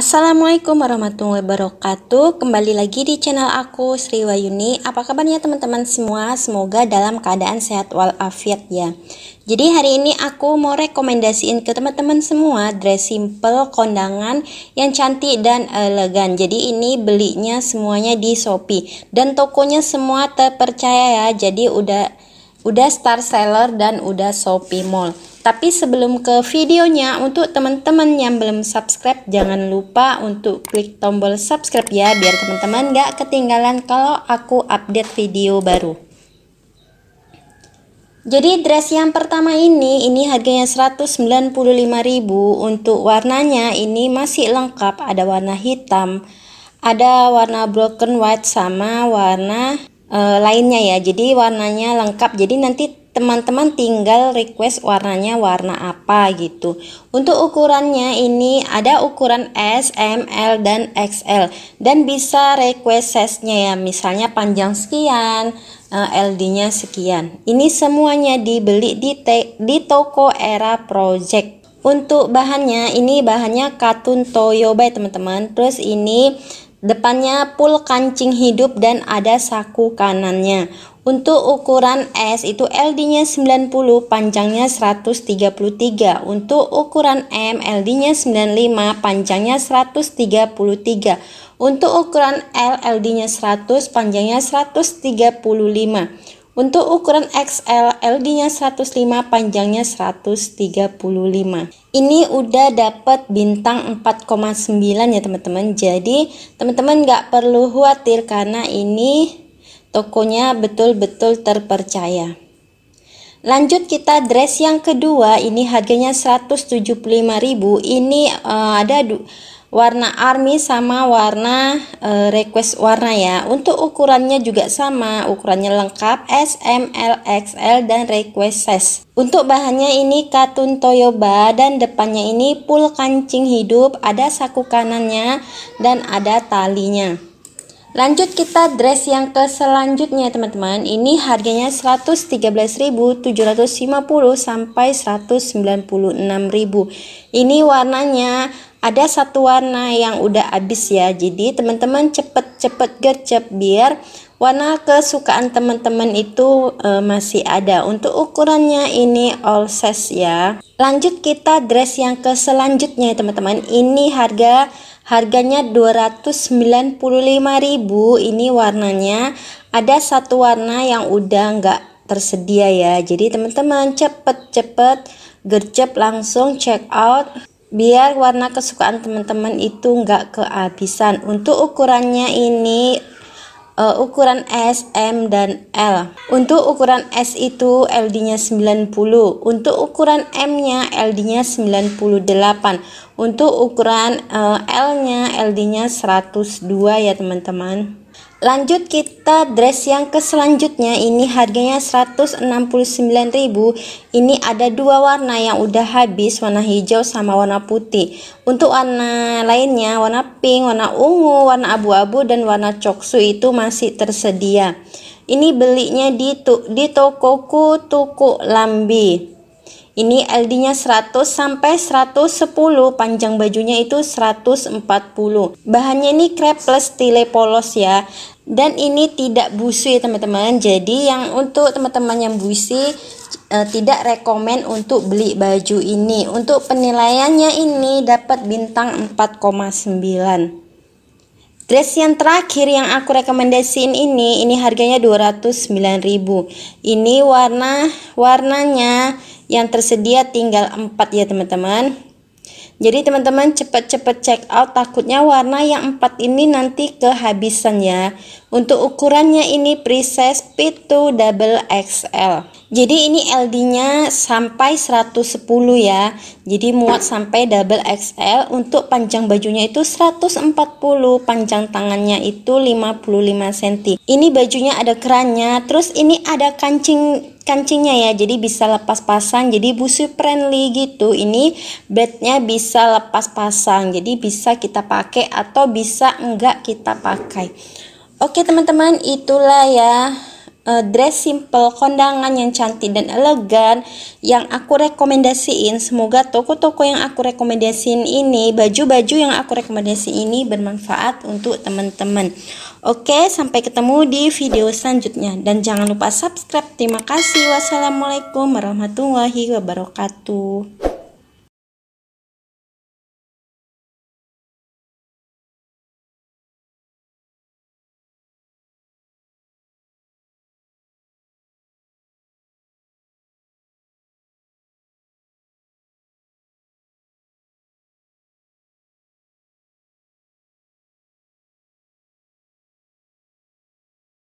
Assalamualaikum warahmatullahi wabarakatuh. Kembali lagi di channel aku Sri Wayuni. Apa kabarnya teman-teman semua? Semoga dalam keadaan sehat walafiat ya. Jadi hari ini aku mau rekomendasiin ke teman-teman semua Dress simple kondangan yang cantik dan elegan. Jadi ini belinya semuanya di Shopee. Dan tokonya semua terpercaya ya. Jadi udah udah star seller dan udah Shopee Mall. Tapi sebelum ke videonya, untuk teman-teman yang belum subscribe, jangan lupa untuk klik tombol subscribe ya, biar teman-teman gak ketinggalan kalau aku update video baru. Jadi dress yang pertama ini, ini harganya 195.000 untuk warnanya ini masih lengkap, ada warna hitam, ada warna broken white sama warna uh, lainnya ya. Jadi warnanya lengkap. Jadi nanti teman-teman tinggal request warnanya warna apa gitu. Untuk ukurannya ini ada ukuran S, M, L, dan XL dan bisa request size-nya ya. Misalnya panjang sekian eh, LD nya sekian. Ini semuanya dibeli di, di toko era project. Untuk bahannya ini bahannya katun toyo by teman-teman. Terus ini depannya full kancing hidup dan ada saku kanannya untuk ukuran S itu LD-nya 90, panjangnya 133. Untuk ukuran M, LD-nya 95, panjangnya 133. Untuk ukuran L, LD-nya 100, panjangnya 135. Untuk ukuran XL, LD-nya 105, panjangnya 135. Ini udah dapat bintang 4,9 ya teman-teman. Jadi teman-teman nggak perlu khawatir karena ini Tokonya betul-betul terpercaya. Lanjut kita dress yang kedua, ini harganya 175.000. Ini uh, ada warna army sama warna uh, request warna ya. Untuk ukurannya juga sama, ukurannya lengkap S, M, L, XL dan request size. Untuk bahannya ini katun toyoba dan depannya ini full kancing hidup, ada saku kanannya dan ada talinya. Lanjut kita dress yang ke selanjutnya teman-teman. Ini harganya 113.750 sampai 196.000. Ini warnanya ada satu warna yang udah habis ya. Jadi teman-teman cepet-cepet gercep biar warna kesukaan teman-teman itu e, masih ada. Untuk ukurannya ini all size ya. Lanjut kita dress yang ke selanjutnya teman-teman. Ini harga harganya 295.000 ini warnanya ada satu warna yang udah nggak tersedia ya jadi teman-teman cepet-cepet gercep langsung check out biar warna kesukaan teman-teman itu nggak kehabisan untuk ukurannya ini uh, ukuran S, M, dan L. Untuk ukuran S itu LD-nya 90, untuk ukuran M-nya LD-nya 98, untuk ukuran uh, L-nya LD-nya 102 ya teman-teman. Lanjut kita dress yang ke selanjutnya ini harganya 169.000. Ini ada dua warna yang udah habis, warna hijau sama warna putih. Untuk warna lainnya warna pink, warna ungu, warna abu-abu dan warna coksu itu masih tersedia. Ini belinya di di tokoku Tuku Lambi. Ini LD-nya 100 sampai 110, panjang bajunya itu 140. Bahannya ini crepe plus tile polos ya. Dan ini tidak busu ya teman-teman. Jadi yang untuk teman-teman yang busi uh, tidak rekomen untuk beli baju ini. Untuk penilaiannya ini dapat bintang 4,9. Dress yang terakhir yang aku rekomendasiin ini, ini harganya 209.000. Ini warna warnanya yang tersedia tinggal 4 ya teman-teman. Jadi teman-teman cepat-cepat check out. Takutnya warna yang 4 ini nanti kehabisan ya. Untuk ukurannya ini Princess P2 double XL jadi ini LD nya sampai 110 ya. Jadi muat sampai double XL untuk panjang bajunya itu 140 panjang tangannya itu 55 cm ini bajunya ada kerannya. Terus ini ada kancing kancingnya ya. Jadi bisa lepas pasang. Jadi busu friendly gitu. Ini bednya bisa lepas pasang. Jadi bisa kita pakai atau bisa enggak kita pakai. Oke teman-teman itulah ya uh, dress simple kondangan yang cantik dan elegan yang aku rekomendasiin. Semoga toko-toko yang aku rekomendasiin ini baju-baju yang aku rekomendasiin ini bermanfaat untuk teman-teman. Oke sampai ketemu di video selanjutnya. Dan jangan lupa subscribe. Terima kasih. Wassalamualaikum warahmatullahi wabarakatuh